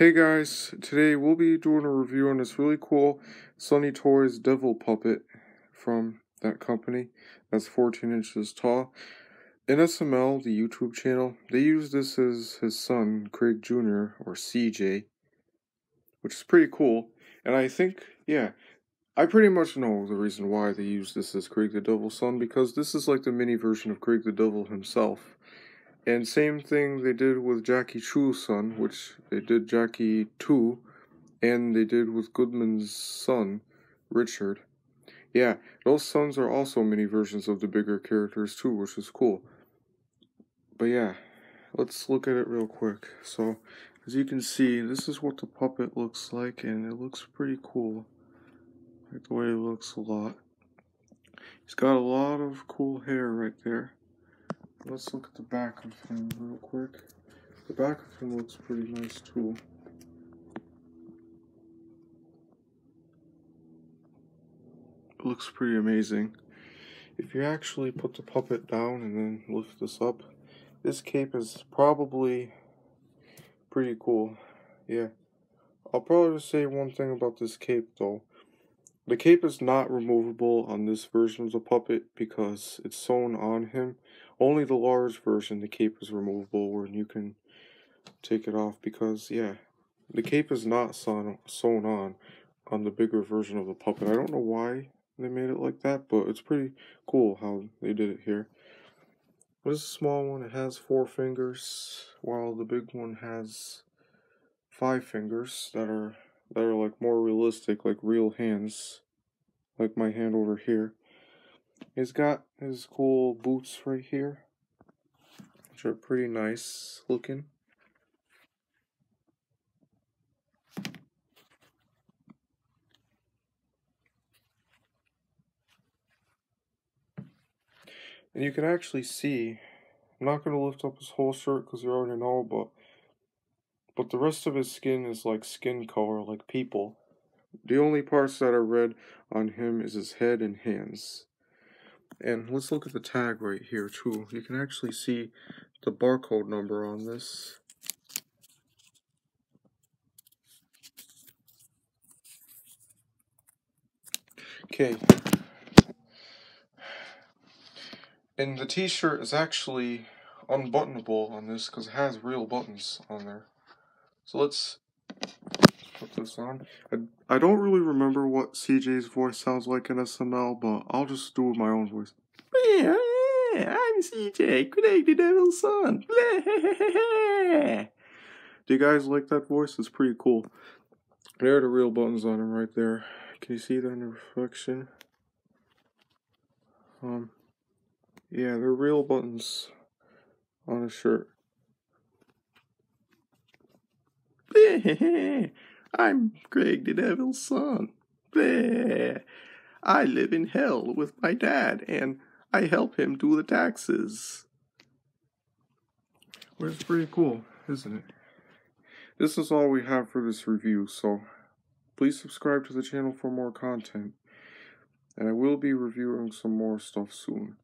Hey guys, today we'll be doing a review on this really cool Sunny Toys Devil puppet from that company that's 14 inches tall. NSML, the YouTube channel, they use this as his son, Craig Jr., or CJ, which is pretty cool. And I think, yeah, I pretty much know the reason why they use this as Craig the Devil's son, because this is like the mini version of Craig the Devil himself. And same thing they did with Jackie Chu's son, which they did Jackie 2, and they did with Goodman's son, Richard. Yeah, those sons are also mini versions of the bigger characters too, which is cool. But yeah, let's look at it real quick. So, as you can see, this is what the puppet looks like, and it looks pretty cool. I like the way it looks a lot. He's got a lot of cool hair right there. Let's look at the back of him real quick. The back of him looks pretty nice too. It looks pretty amazing. If you actually put the puppet down and then lift this up, this cape is probably pretty cool. Yeah. I'll probably say one thing about this cape though. The cape is not removable on this version of the puppet because it's sewn on him. Only the large version, the cape is removable where you can take it off because, yeah, the cape is not sewn, sewn on on the bigger version of the puppet. I don't know why they made it like that, but it's pretty cool how they did it here. This small one, it has four fingers, while the big one has five fingers that are that are like more realistic, like real hands, like my hand over here. He's got his cool boots right here, which are pretty nice looking. And you can actually see, I'm not going to lift up his whole shirt because you already know, but but the rest of his skin is like skin color, like people. The only parts that are red on him is his head and hands. And let's look at the tag right here too. You can actually see the barcode number on this. Okay. And the t-shirt is actually unbuttonable on this because it has real buttons on there. So let's put this on. I, I don't really remember what CJ's voice sounds like in SML, but I'll just do my own voice. Yeah, I'm CJ, Craig the Devil's son. Do you guys like that voice? It's pretty cool. There are the real buttons on him right there. Can you see that in the reflection? Um, yeah, they're real buttons on a shirt. I'm Craig the Devil's son. I live in hell with my dad and I help him do the taxes. Well, it's pretty cool, isn't it? This is all we have for this review, so please subscribe to the channel for more content. And I will be reviewing some more stuff soon.